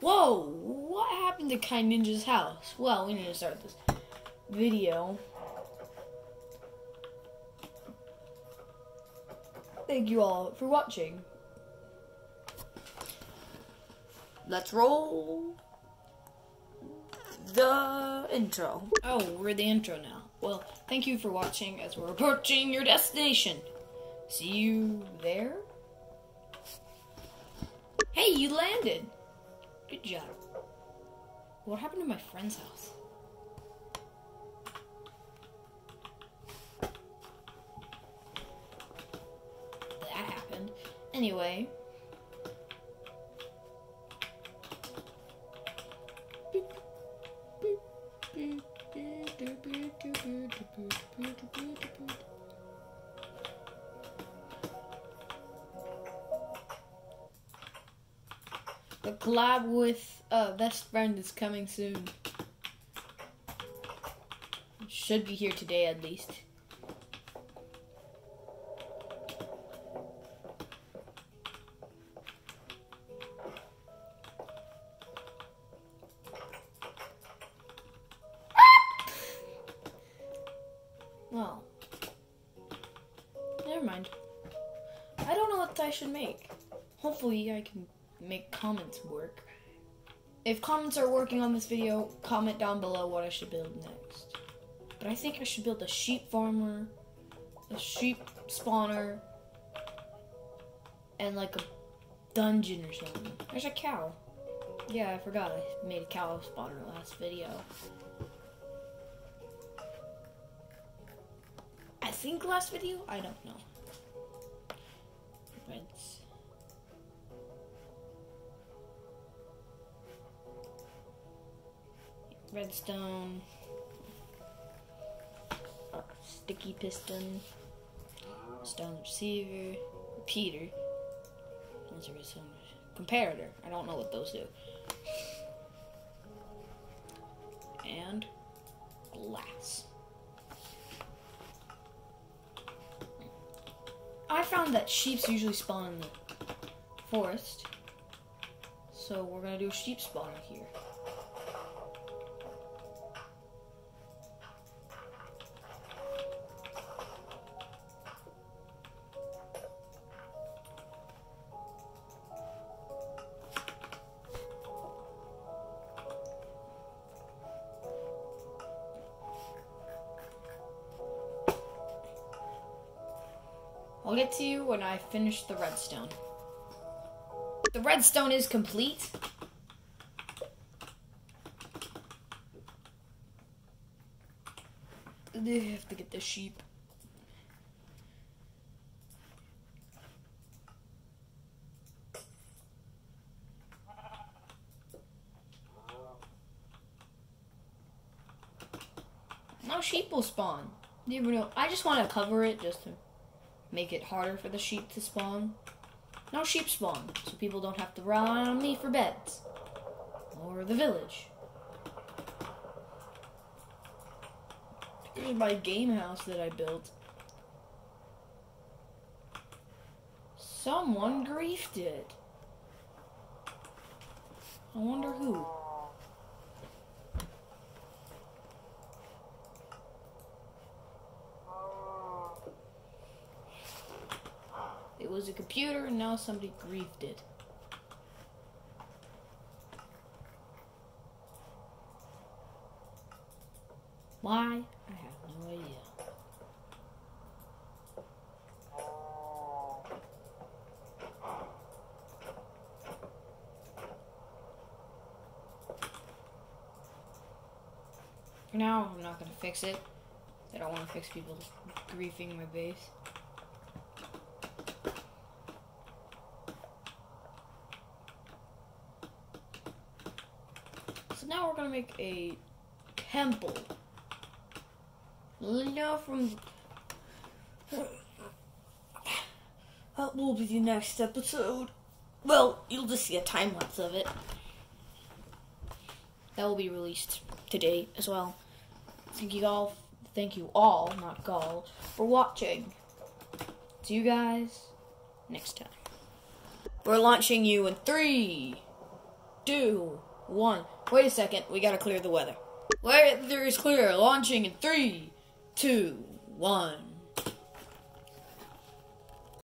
Whoa! What happened to Kai Ninja's house? Well, we need to start this video. Thank you all for watching. Let's roll the intro. Oh, we're the intro now. Well, thank you for watching as we're approaching your destination. See you there? Hey, you landed! Good job. What happened to my friend's house? That happened. Anyway. The collab with uh, Best Friend is coming soon. Should be here today at least. Well, never mind. I don't know what I should make. Hopefully, I can make comments work. If comments are working on this video, comment down below what I should build next. But I think I should build a sheep farmer, a sheep spawner, and like a dungeon or something. There's a cow. Yeah, I forgot I made a cow spawner last video. I think last video? I don't know. Redstone, sticky piston, stone receiver, repeater, comparator. I don't know what those do. And glass. I found that sheeps usually spawn in the forest. So we're gonna do a sheep spawner here. I'll get to you when I finish the redstone. The redstone is complete. I have to get the sheep. Now sheep will spawn. Know. I just want to cover it just to make it harder for the sheep to spawn. No sheep spawn, so people don't have to rely on me for beds. Or the village. Here's my game house that I built. Someone griefed it. I wonder who. It was a computer and now somebody griefed it. Why? I have no idea. For now, I'm not gonna fix it. I don't want to fix people griefing my base. Now we're gonna make a temple. Now from that will be the next episode. Well, you'll just see a time lapse of it. That will be released today as well. Thank you all. Thank you all, not Gall, for watching. See you guys next time. We're launching you in three, two, one. Wait a second, we gotta clear the weather. Weather is clear, launching in three, two, one.